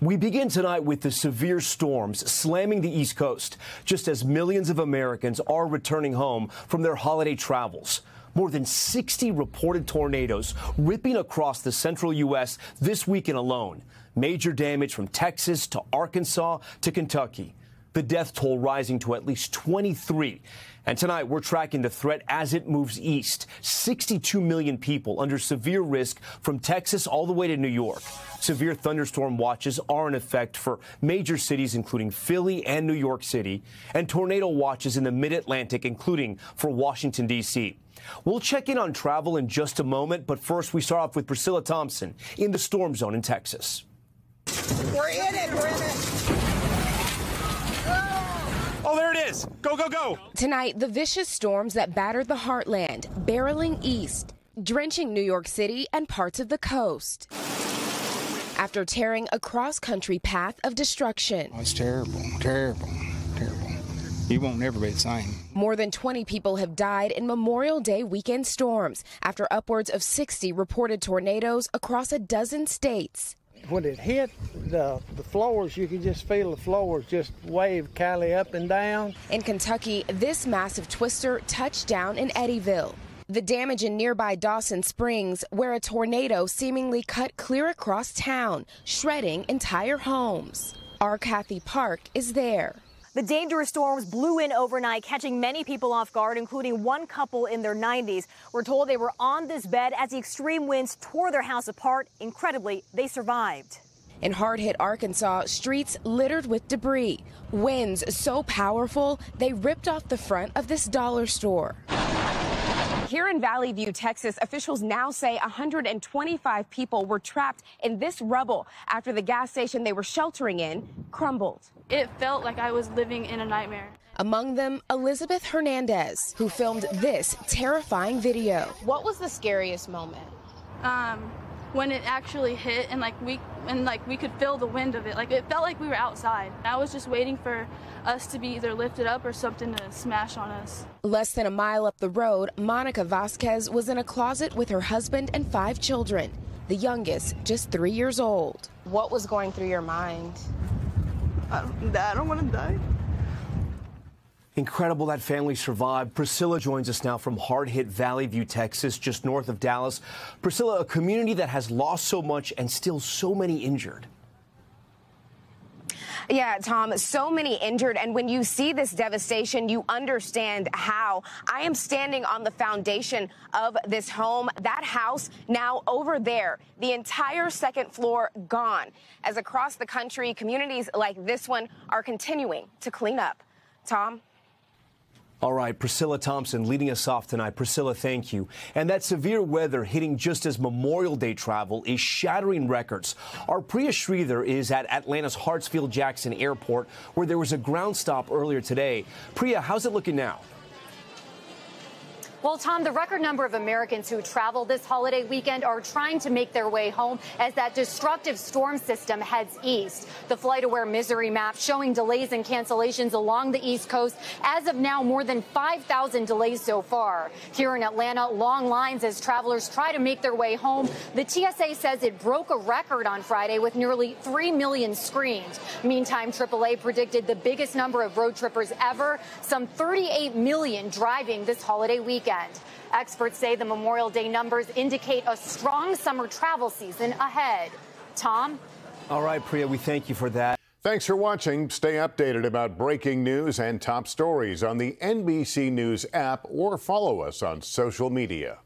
We begin tonight with the severe storms slamming the East Coast, just as millions of Americans are returning home from their holiday travels. More than 60 reported tornadoes ripping across the central U.S. this weekend alone. Major damage from Texas to Arkansas to Kentucky. The death toll rising to at least 23. And tonight, we're tracking the threat as it moves east. 62 million people under severe risk from Texas all the way to New York. Severe thunderstorm watches are in effect for major cities, including Philly and New York City, and tornado watches in the mid Atlantic, including for Washington, D.C. We'll check in on travel in just a moment, but first, we start off with Priscilla Thompson in the storm zone in Texas. We're in it, we're in it. Go, go, go. Tonight, the vicious storms that battered the heartland, barreling east, drenching New York City and parts of the coast. After tearing a cross country path of destruction. Oh, it's terrible, terrible, terrible. You won't never be the same. More than 20 people have died in Memorial Day weekend storms after upwards of 60 reported tornadoes across a dozen states when it hit the, the floors, you could just feel the floors just wave Cali up and down. In Kentucky, this massive twister touched down in Eddyville. The damage in nearby Dawson Springs, where a tornado seemingly cut clear across town, shredding entire homes. Our Kathy Park is there. The dangerous storms blew in overnight, catching many people off guard, including one couple in their 90s. We're told they were on this bed as the extreme winds tore their house apart. Incredibly, they survived. In hard hit Arkansas, streets littered with debris. Winds so powerful, they ripped off the front of this dollar store. Here in Valley View, Texas, officials now say 125 people were trapped in this rubble after the gas station they were sheltering in crumbled. It felt like I was living in a nightmare. Among them, Elizabeth Hernandez, who filmed this terrifying video. What was the scariest moment? Um, when it actually hit and like we and like we could feel the wind of it. Like it felt like we were outside. I was just waiting for us to be either lifted up or something to smash on us. Less than a mile up the road monica vasquez was in a closet with her husband and five children. The youngest just three years old. What was going through your mind? I don't, I don't want to die Incredible that family survived. Priscilla joins us now from hard hit Valley View, Texas, just north of Dallas. Priscilla, a community that has lost so much and still so many injured. Yeah, Tom, so many injured. And when you see this devastation, you understand how. I am standing on the foundation of this home. That house now over there, the entire second floor gone. As across the country, communities like this one are continuing to clean up. Tom? All right, Priscilla Thompson leading us off tonight. Priscilla, thank you. And that severe weather hitting just as Memorial Day travel is shattering records. Our Priya Sridhar is at Atlanta's Hartsfield Jackson Airport, where there was a ground stop earlier today. Priya, how's it looking now? Well, Tom, the record number of Americans who travel this holiday weekend are trying to make their way home as that destructive storm system heads east. The FlightAware misery map showing delays and cancellations along the East Coast. As of now, more than 5,000 delays so far. Here in Atlanta, long lines as travelers try to make their way home. The TSA says it broke a record on Friday with nearly 3 million screened. Meantime, AAA predicted the biggest number of road trippers ever, some 38 million driving this holiday weekend weekend. Experts say the Memorial Day numbers indicate a strong summer travel season ahead. Tom? All right, Priya, we thank you for that. Thanks for watching. Stay updated about breaking news and top stories on the NBC News app or follow us on social media.